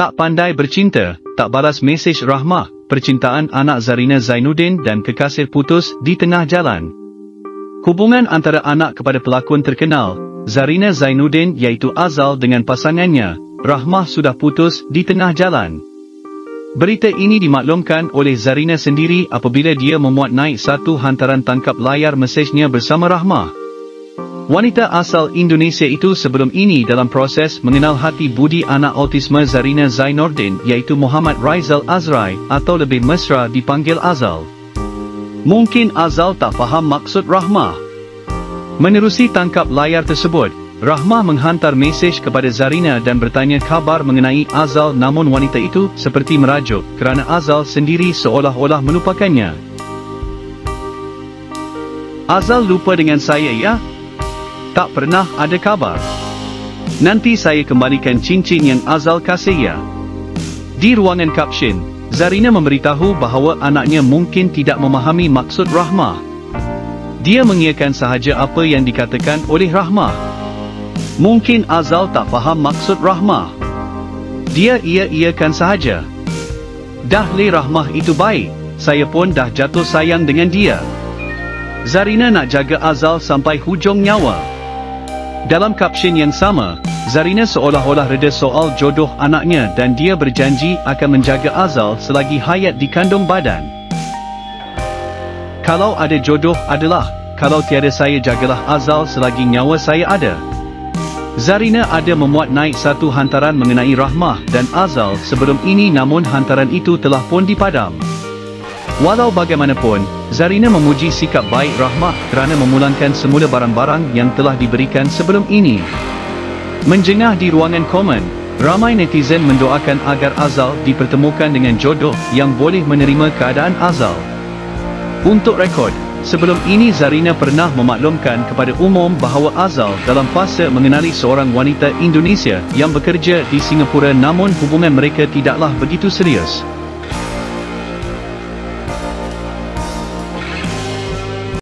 Tak pandai bercinta, tak balas mesej rahmah, percintaan anak Zarina Zainuddin dan kekasih putus di tengah jalan. Hubungan antara anak kepada pelakon terkenal, Zarina Zainuddin iaitu Azal dengan pasangannya, Rahmah sudah putus di tengah jalan. Berita ini dimaklumkan oleh Zarina sendiri apabila dia memuat naik satu hantaran tangkap layar mesejnya bersama Rahmah. Wanita asal Indonesia itu sebelum ini dalam proses mengenal hati budi anak autisme Zarina Zainuddin iaitu Muhammad Raizal Azrai atau lebih mesra dipanggil Azal. Mungkin Azal tak faham maksud Rahmah. Menerusi tangkap layar tersebut, Rahmah menghantar mesej kepada Zarina dan bertanya kabar mengenai Azal namun wanita itu seperti merajuk kerana Azal sendiri seolah-olah melupakannya. Azal lupa dengan saya ya? Tak pernah ada kabar. Nanti saya kembalikan cincin yang Azal kasih ya. Di ruangan kapsin, Zarina memberitahu bahawa anaknya mungkin tidak memahami maksud Rahmah. Dia mengiyakan sahaja apa yang dikatakan oleh Rahmah. Mungkin Azal tak faham maksud Rahmah. Dia iya-iyakan sahaja. Dah le Rahmah itu baik, saya pun dah jatuh sayang dengan dia. Zarina nak jaga Azal sampai hujung nyawa. Dalam kapsin yang sama, Zarina seolah-olah reda soal jodoh anaknya dan dia berjanji akan menjaga Azal selagi hayat di kandung badan. Kalau ada jodoh adalah, kalau tiada saya jagalah Azal selagi nyawa saya ada. Zarina ada memuat naik satu hantaran mengenai Rahmah dan Azal sebelum ini namun hantaran itu telah pun dipadam. Walau bagaimanapun, Zarina memuji sikap baik Rahmah kerana memulangkan semula barang-barang yang telah diberikan sebelum ini. Menjengah di ruangan komen, ramai netizen mendoakan agar Azal dipertemukan dengan jodoh yang boleh menerima keadaan Azal. Untuk rekod, Sebelum ini Zarina pernah memaklumkan kepada umum bahawa Azal dalam fasa mengenali seorang wanita Indonesia yang bekerja di Singapura namun hubungan mereka tidaklah begitu serius.